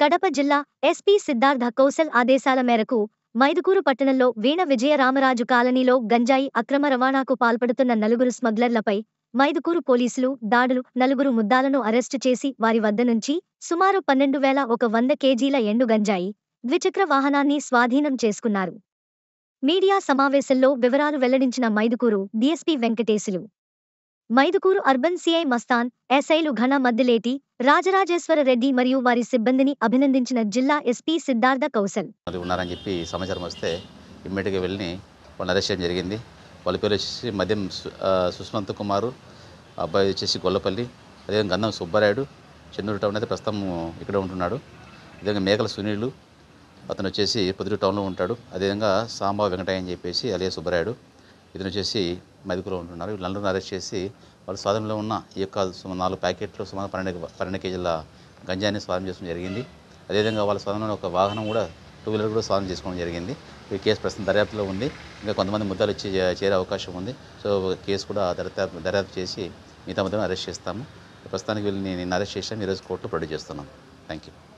కడప జిల్లా ఎస్పీ సిద్ధార్థ కౌశల్ ఆదేశాల మేరకు మైదుకూరు పట్టణంలో వీణ విజయరామరాజు కాలనీలో గంజాయి అక్రమ రవాణాకు పాల్పడుతున్న నలుగురు స్మగ్లర్లపై మైదుకూరు పోలీసులు దాడులు నలుగురు ముద్దాలను అరెస్టు చేసి వారి వద్ద నుంచి సుమారు పన్నెండు వేల ఒక వంద కేజీల ఎండు గంజాయి ద్విచక్ర వాహనాన్ని స్వాధీనం చేసుకున్నారు. మీడియా సమావేశంలో వివరాలు వెల్లడించిన Maidukuru DSP Venkateshulu Maidukuru urban CI Mastan ఎస్ఐలు ఘన మద్దిలేటి రాజరాజేశ్వర రెడ్డి మరియు వారి సిబ్బందిని అభినందించిన జిల్లా ఎస్పీ సిద్ధార్థ కౌశల్. అది ఉన్నారని చెప్పి సమాచారం వస్తే ఇమ్మీడియట్గా వెళ్ళి వాళ్ళని అరెస్ట్ చేయడం జరిగింది. వాళ్ళ పేరు వచ్చేసి మద్యం సు- సుష్మంత్ కుమారు అబ్బాయి వచ్చేసి గొల్లపల్లి అదేవిధంగా గంధం సుబ్బారాయుడు చెన్నూరు టౌన్ అయితే ప్రస్తుతం ఇక్కడ ఉంటున్నాడు. అదేవిధంగా మేకల సునీలు అతను వచ్చేసి పొద్దుటూరు టౌన్లో ఉంటాడు. అదేవిధంగా సాంబా వెంకటయ్య అని చెప్పేసి అలియా సుబ్బరాయుడు ఇతను వచ్చేసి మదికులో ఉంటున్నారు. వీళ్ళందరూ అరెస్ట్ చేసి వాళ్ళ స్వాధీనంలో ఉన్న ఈ యొక్క సుమారు నాలుగు ప్యాకెట్లు సుమారు పన్నెండు పన్నెండు కేజీల గంజాన్ని స్వాధీనం చేసుకోవడం జరిగింది. అదేవిధంగా వాళ్ళ స్వాధీనంలో ఒక వాహనం కూడా టూ వీలర్ కూడా స్వాధీనం చేసుకోవడం జరిగింది. ఈ కేసు ప్రస్తుతం దర్యాప్తులో ఉంది. ఇంకా కొంతమంది ముద్దాలు వచ్చి చేరే అవకాశం ఉంది. సో కేసు కూడా దర్యాప్తు దర్యాప్తు చేసి మిగతా ముద్దాలను అరెస్ట్ చేస్తాము. ప్రస్తుతానికి వీళ్ళని నేను అరెస్ట్ చేసాము ఈరోజు కోర్టు ప్రొడ్యూస్ చేస్తున్నాం థ్యాంక్ యూ